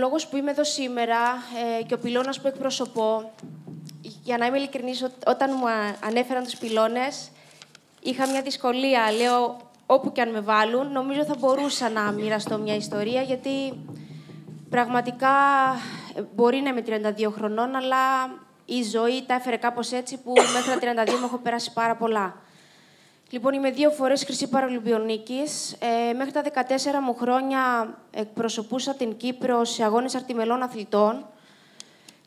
λόγος που είμαι εδώ σήμερα ε, και ο πυλώνας που εκπροσωπώ, για να είμαι ειλικρινής, όταν μου ανέφεραν τους πυλώνες, είχα μια δυσκολία. Λέω, όπου και αν με βάλουν, νομίζω θα μπορούσα να μοιραστώ μια ιστορία, γιατί πραγματικά ε, μπορεί να είμαι 32 χρονών, αλλά η ζωή τα έφερε κάπως έτσι που μέχρι τα 32 μου έχω περάσει πάρα πολλά. Λοιπόν, είμαι δύο φορές χρυσή παραλυμπιονίκης. Ε, μέχρι τα 14 μου χρόνια εκπροσωπούσα την Κύπρο σε αγώνες αρτιμελών αθλητών.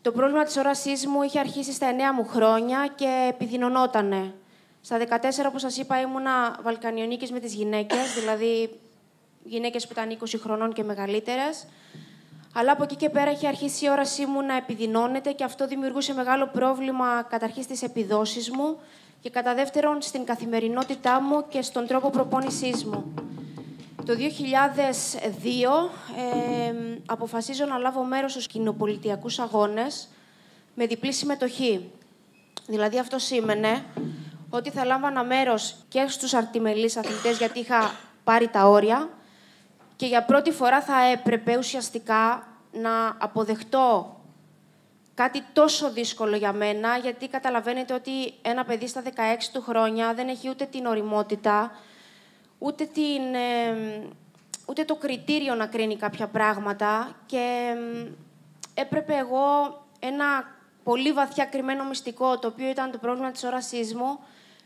Το πρόβλημα της όρασής μου είχε αρχίσει στα 9 μου χρόνια και επιδεινωνότανε. Στα 14, όπως σας είπα, ήμουνα βαλκανιονίκης με τις γυναίκες, δηλαδή γυναίκες που ήταν 20 χρονών και μεγαλύτερες. Αλλά από εκεί και πέρα είχε αρχίσει η όρασή μου να επιδεινώνεται και αυτό δημιουργούσε μεγάλο πρόβλημα καταρχήν στις επιδόσεις μου και κατά δεύτερον στην καθημερινότητά μου και στον τρόπο προπόνησής μου. Το 2002 ε, αποφασίζω να λάβω μέρος στους κοινοπολιτιακούς αγώνες με διπλή συμμετοχή. Δηλαδή αυτό σήμαινε ότι θα λάμβανα μέρος και στους αρτιμελείς αθλητές γιατί είχα πάρει τα όρια και για πρώτη φορά θα έπρεπε ουσιαστικά να αποδεχτώ κάτι τόσο δύσκολο για μένα, γιατί καταλαβαίνετε ότι ένα παιδί στα 16 του χρόνια δεν έχει ούτε την οριμότητα, ούτε, την, ούτε το κριτήριο να κρίνει κάποια πράγματα και έπρεπε εγώ ένα πολύ βαθιά κρυμμένο μυστικό, το οποίο ήταν το πρόβλημα της όρασής μου,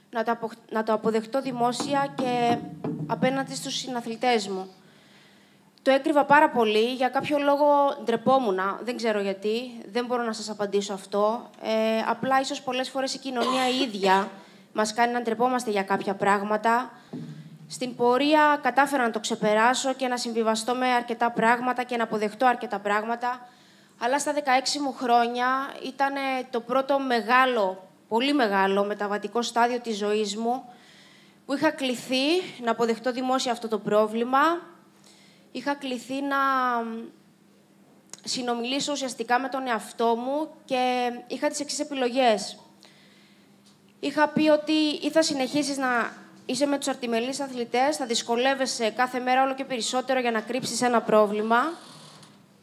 να το, να το αποδεχτώ δημόσια και απέναντι στους συναθλητές μου. Το έκρυβα πάρα πολύ. Για κάποιο λόγο ντρεπόμουν. Δεν ξέρω γιατί. Δεν μπορώ να σας απαντήσω αυτό. Ε, απλά, ίσως πολλές φορές η κοινωνία η ίδια μας κάνει να ντρεπόμαστε για κάποια πράγματα. Στην πορεία κατάφερα να το ξεπεράσω και να συμβιβαστώ με αρκετά πράγματα και να αποδεχτώ αρκετά πράγματα. Αλλά στα 16 μου χρόνια ήταν το πρώτο μεγάλο, πολύ μεγάλο μεταβατικό στάδιο της ζωής μου που είχα κληθεί να αποδεχτώ δημόσια αυτό το πρόβλημα είχα κληθεί να συνομιλήσω ουσιαστικά με τον εαυτό μου και είχα τις εξής επιλογές. Είχα πει ότι ή θα συνεχίσεις να είσαι με τους αρτιμελείς αθλητές, θα δυσκολεύεσαι κάθε μέρα όλο και περισσότερο για να κρύψεις ένα πρόβλημα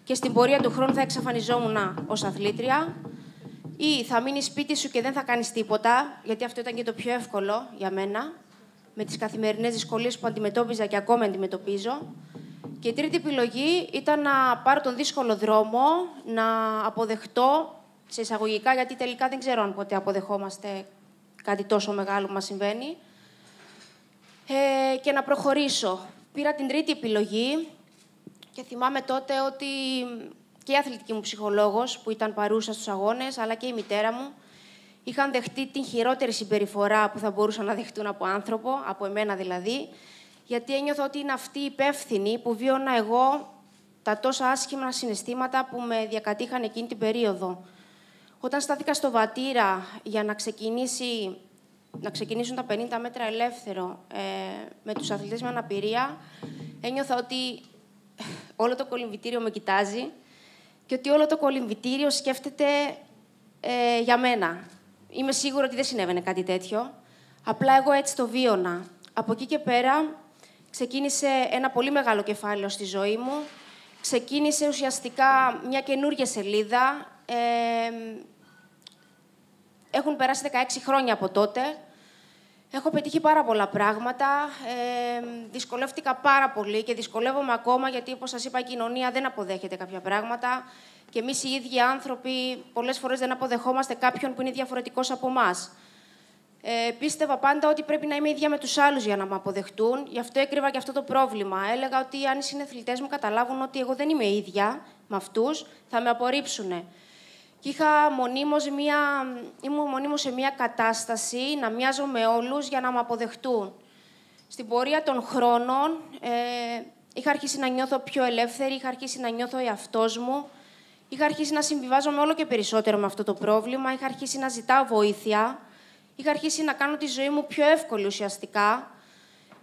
και στην πορεία του χρόνου θα εξαφανιζόμουν ως αθλήτρια ή θα μείνεις σπίτι σου και δεν θα κάνεις τίποτα, γιατί αυτό ήταν και το πιο εύκολο για μένα, με τις καθημερινές δυσκολίες που αντιμετώπιζα και ακόμα αντιμετωπίζω. Και η τρίτη επιλογή ήταν να πάρω τον δύσκολο δρόμο, να αποδεχτώ σε εισαγωγικά, γιατί τελικά δεν ξέρω αν ποτέ αποδεχόμαστε κάτι τόσο μεγάλο που μας συμβαίνει, ε, και να προχωρήσω. Πήρα την τρίτη επιλογή και θυμάμαι τότε ότι και η αθλητική μου ψυχολόγος, που ήταν παρούσα στους αγώνες, αλλά και η μητέρα μου, είχαν δεχτεί την χειρότερη συμπεριφορά που θα μπορούσαν να δεχτούν από άνθρωπο, από εμένα δηλαδή, γιατί ένιωθα ότι είναι αυτή η υπεύθυνη που βίωνα εγώ τα τόσα άσχημα συναισθήματα που με διακατήχαν εκείνη την περίοδο. Όταν στάθηκα στο Βατήρα για να, ξεκινήσει, να ξεκινήσουν τα 50 μέτρα ελεύθερο ε, με τους αθλητές με αναπηρία, ένιωθα ότι όλο το κολυμβητήριο με κοιτάζει και ότι όλο το κολυμβητήριο σκέφτεται ε, για μένα. Είμαι σίγουρη ότι δεν συνέβαινε κάτι τέτοιο. Απλά εγώ έτσι το βίωνα. Από εκεί και πέρα ξεκίνησε ένα πολύ μεγάλο κεφάλαιο στη ζωή μου. Ξεκίνησε ουσιαστικά μια καινούργια σελίδα. Ε, έχουν περάσει 16 χρόνια από τότε. Έχω πετύχει πάρα πολλά πράγματα. Ε, δυσκολεύτηκα πάρα πολύ και δυσκολεύομαι ακόμα γιατί, όπως σας είπα, η κοινωνία δεν αποδέχεται κάποια πράγματα και εμείς οι ίδιοι άνθρωποι πολλές φορές δεν αποδεχόμαστε κάποιον που είναι διαφορετικός από εμάς. Ε, πίστευα πάντα ότι πρέπει να είμαι ίδια με τους άλλους για να με αποδεχτούν. Γι' αυτό έκρυβα και αυτό το πρόβλημα. Έλεγα ότι αν οι συνεθλητές μου καταλάβουν ότι εγώ δεν είμαι ίδια με αυτούς, θα με απορρίψουν. Και είχα μονίμως μια, ήμουν μονίμως σε μια κατάσταση να μοιάζω με όλους για να με αποδεχτούν. Στην πορεία των χρόνων ε, είχα αρχίσει να νιώθω πιο ελεύθερη, είχα αρχίσει να νιώθω εαυτός μου, είχα αρχίσει να συμβιβάζομαι όλο και περισσότερο με αυτό το πρόβλημα, είχα αρχίσει να ζητάω βοήθεια είχα αρχίσει να κάνω τη ζωή μου πιο εύκολη ουσιαστικά,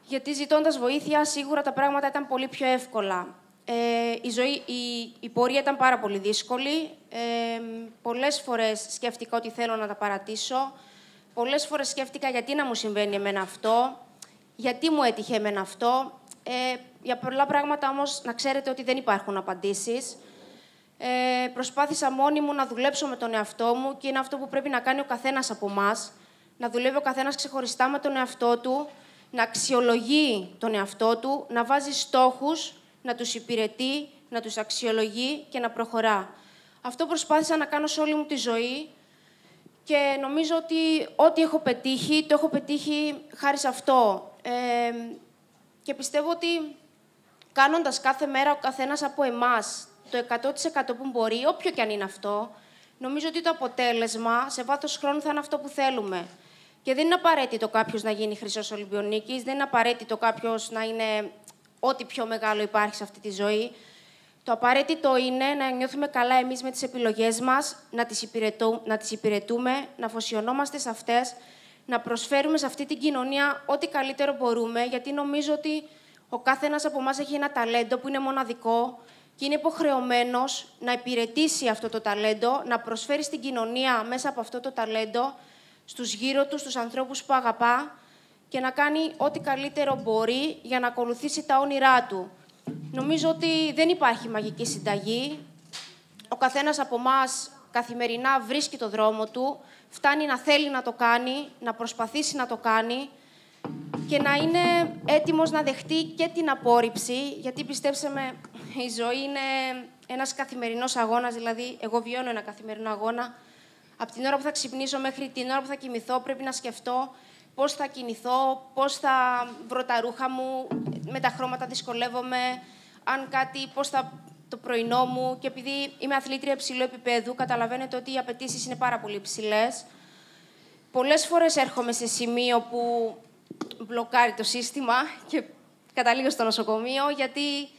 γιατί ζητώντας βοήθεια σίγουρα τα πράγματα ήταν πολύ πιο εύκολα. Ε, η, ζωή, η, η πορεία ήταν πάρα πολύ δύσκολη. Ε, πολλές φορές σκέφτηκα ότι θέλω να τα παρατήσω. Πολλές φορές σκέφτηκα γιατί να μου συμβαίνει εμένα αυτό, γιατί μου έτυχε εμένα αυτό; Ε, για πολλά πράγματα όμως να ξέρετε ότι δεν υπάρχουν απαντήσεις. Ε, προσπάθησα μόνη μου να δουλέψω με τον εαυτό μου και είναι αυτό που πρέπει να κάνει ο καθένας από εμά. Να δουλεύει ο καθένας ξεχωριστά με τον εαυτό του, να αξιολογεί τον εαυτό του, να βάζει στόχους, να τους υπηρετεί, να τους αξιολογεί και να προχωρά. Αυτό προσπάθησα να κάνω σε όλη μου τη ζωή και νομίζω ότι ό,τι έχω πετύχει, το έχω πετύχει χάρη σε αυτό. Ε, και πιστεύω ότι κάνοντας κάθε μέρα ο καθένας από εμάς το 100% που μπορεί, όποιο και αν είναι αυτό, νομίζω ότι το αποτέλεσμα σε βάθος χρόνου θα είναι αυτό που θέλουμε. Και δεν είναι απαραίτητο κάποιος να γίνει χρυσός Ολυμπιονίκης, δεν είναι απαραίτητο κάποιος να είναι ό,τι πιο μεγάλο υπάρχει σε αυτή τη ζωή. Το απαραίτητο είναι να νιώθουμε καλά εμείς με τις επιλογές μας, να τις να τις υπηρετούμε, να αφοσιωνόμαστε σε αυτές, να προσφέρουμε σε αυτή την κοινωνία ό,τι καλύτερο μπορούμε, γιατί νομίζω ότι ο κάθε ένα από εμάς έχει ένα ταλέντο που είναι μοναδικό και είναι υποχρεωμένος να υπηρετήσει αυτό το ταλέντο, να προσφέρει στην κοινωνία μέσα από αυτό το ταλέντο στους γύρω τους, στους ανθρώπους που αγαπά και να κάνει ό,τι καλύτερο μπορεί για να ακολουθήσει τα όνειρά του. Νομίζω ότι δεν υπάρχει μαγική συνταγή. Ο καθένας από εμά καθημερινά βρίσκει το δρόμο του, φτάνει να θέλει να το κάνει, να προσπαθήσει να το κάνει και να είναι έτοιμος να δεχτεί και την απόρριψη, γιατί πιστέψτε με, η ζωή είναι ένας καθημερινός αγώνας, δηλαδή εγώ βιώνω ένα καθημερινό αγώνα, από την ώρα που θα ξυπνήσω μέχρι την ώρα που θα κοιμηθώ, πρέπει να σκεφτώ πώς θα κινηθώ, πώς θα βρω τα ρούχα μου, με τα χρώματα δυσκολεύομαι, αν κάτι, πώς θα το πρωινό μου. Και επειδή είμαι αθλήτρια υψηλού επίπεδου, καταλαβαίνετε ότι οι απαιτήσεις είναι πάρα πολύ υψηλές. Πολλές φορές έρχομαι σε σημείο που μπλοκάρει το σύστημα και καταλήγω στο νοσοκομείο, γιατί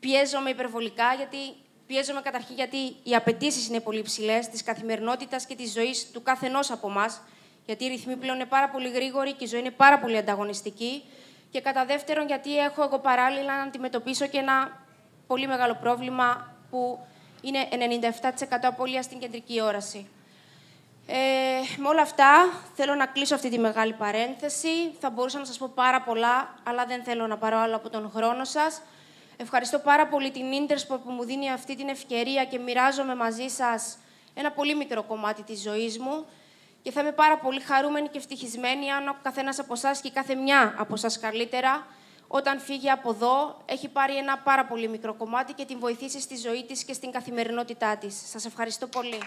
πιέζομαι υπερβολικά, γιατί Πιέζομαι καταρχήν γιατί οι απαιτήσεις είναι πολύ ψηλές της καθημερινότητας και της ζωής του καθενός από εμάς. Γιατί οι ρυθμοί πλέον είναι πάρα πολύ γρήγοροι και η ζωή είναι πάρα πολύ ανταγωνιστική. Και κατά δεύτερον, γιατί έχω εγώ παράλληλα να αντιμετωπίσω και ένα πολύ μεγάλο πρόβλημα που είναι 97% απώλεια στην κεντρική όραση. Ε, με όλα αυτά, θέλω να κλείσω αυτή τη μεγάλη παρένθεση. Θα μπορούσα να σας πω πάρα πολλά, αλλά δεν θέλω να πάρω άλλο από τον χρόνο σας. Ευχαριστώ πάρα πολύ την Intersport που μου δίνει αυτή την ευκαιρία και μοιράζομαι μαζί σας ένα πολύ μικρό κομμάτι της ζωής μου και θα είμαι πάρα πολύ χαρούμενη και ευτυχισμένη αν ο καθένας από εσά και κάθε μια από εσά καλύτερα όταν φύγει από εδώ, έχει πάρει ένα πάρα πολύ μικρό κομμάτι και την βοηθήσει στη ζωή της και στην καθημερινότητά της. Σας ευχαριστώ πολύ.